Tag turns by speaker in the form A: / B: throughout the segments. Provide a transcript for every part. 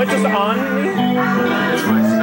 A: what just on me?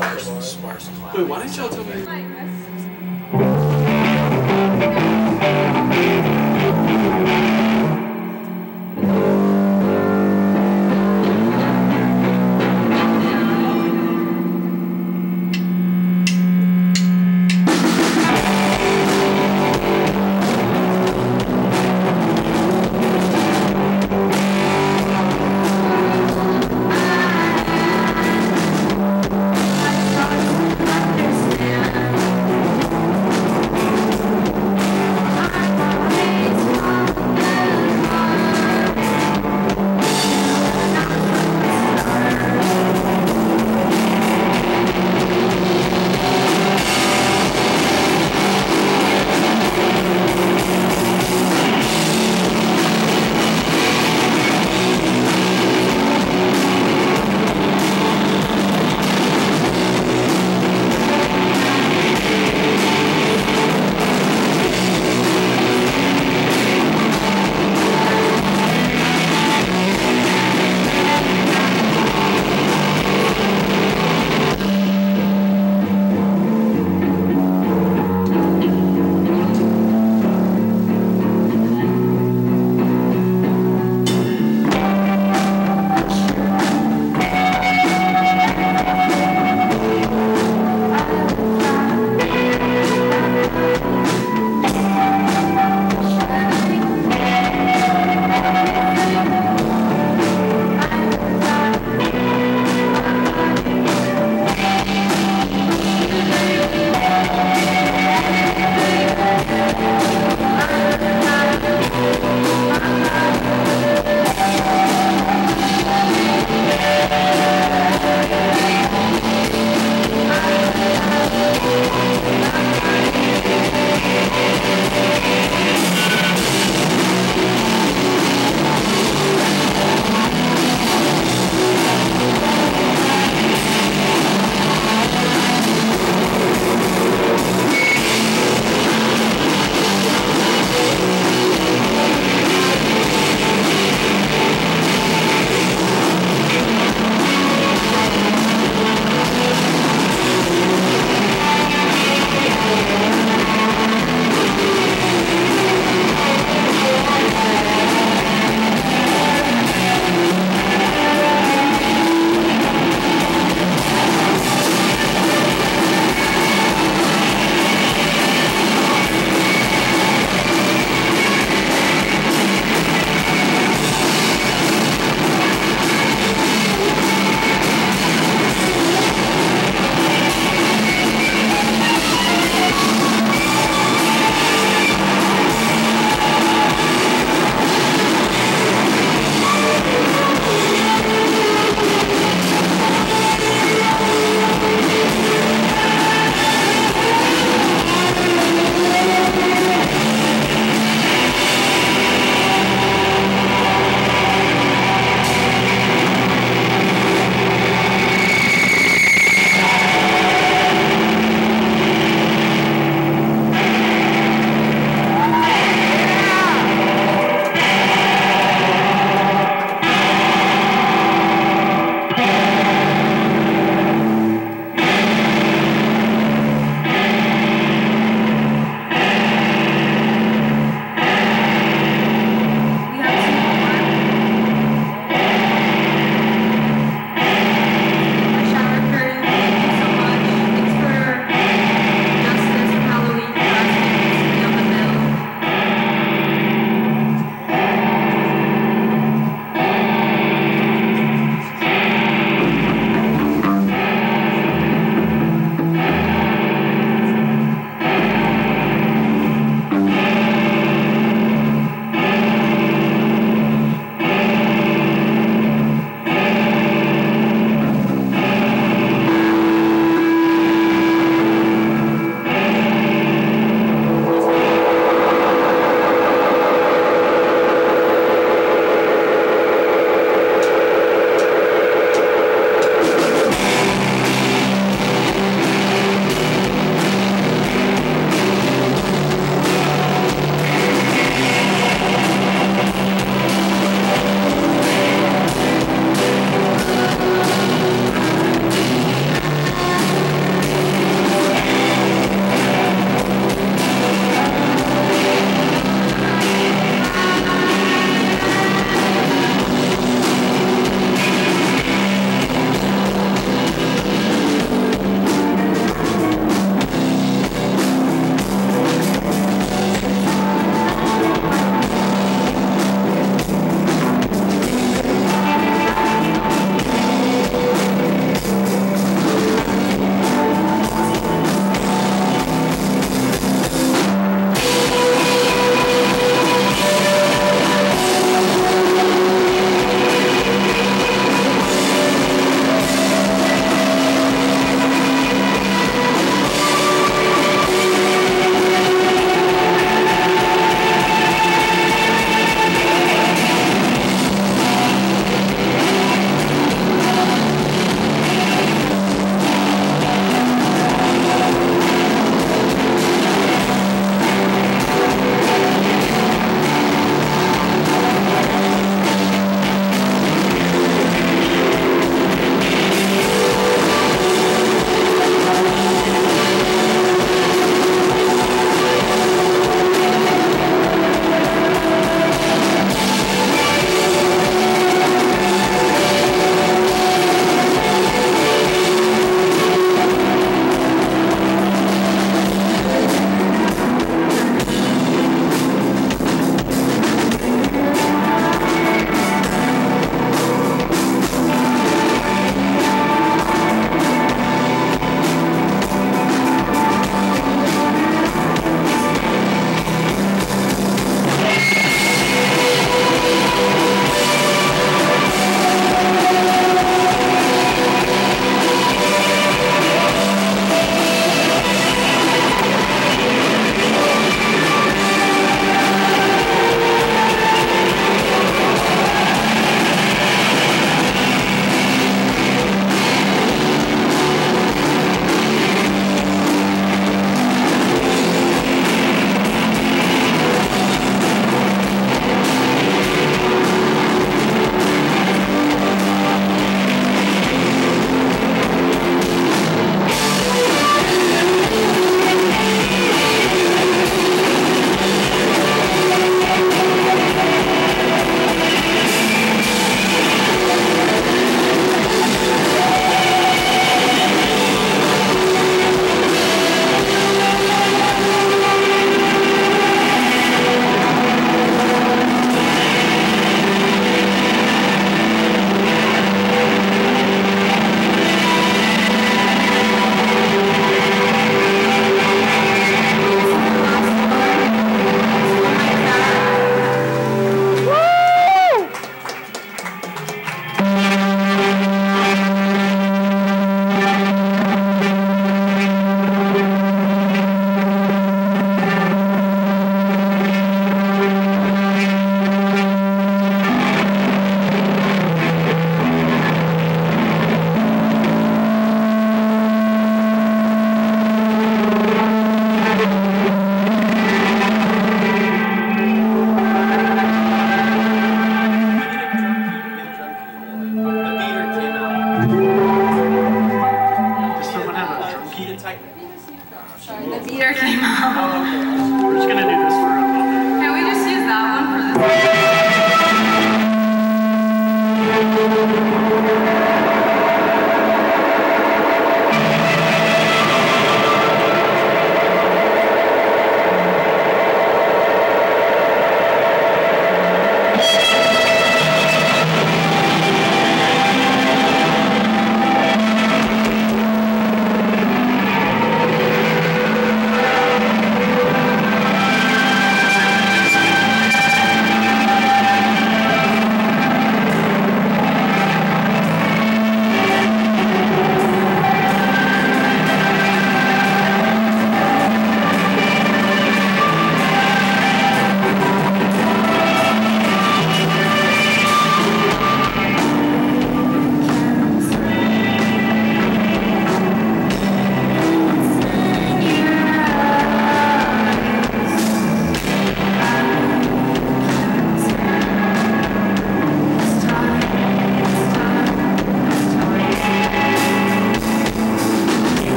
A: Wait, why didn't y'all tell me?